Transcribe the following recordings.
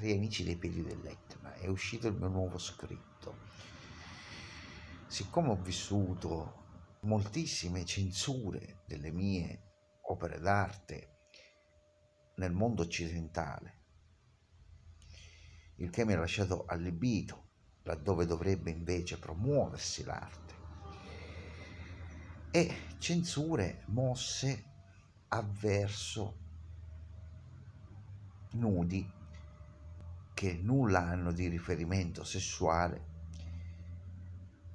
Cari amici dei piedi dell'Etna, è uscito il mio nuovo scritto. Siccome ho vissuto moltissime censure delle mie opere d'arte nel mondo occidentale, il che mi ha lasciato allibito laddove dovrebbe invece promuoversi l'arte, e censure mosse avverso nudi che nulla hanno di riferimento sessuale,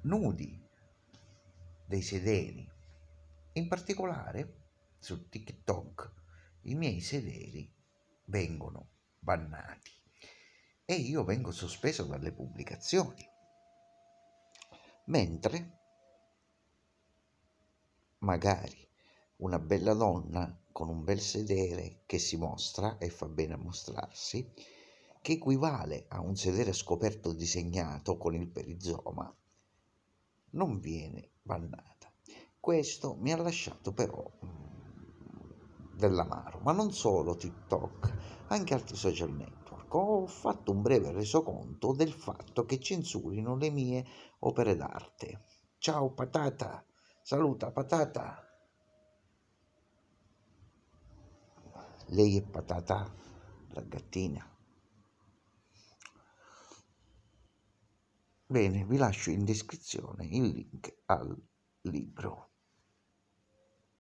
nudi dei sederi. In particolare su TikTok i miei sederi vengono bannati e io vengo sospeso dalle pubblicazioni. Mentre magari una bella donna con un bel sedere che si mostra e fa bene a mostrarsi, che equivale a un sedere scoperto disegnato con il perizoma, non viene bannata. Questo mi ha lasciato però mm, dell'amaro, ma non solo TikTok, anche altri social network. Ho fatto un breve resoconto del fatto che censurino le mie opere d'arte. Ciao patata, saluta patata. Lei è patata, la gattina. Bene, vi lascio in descrizione il link al libro.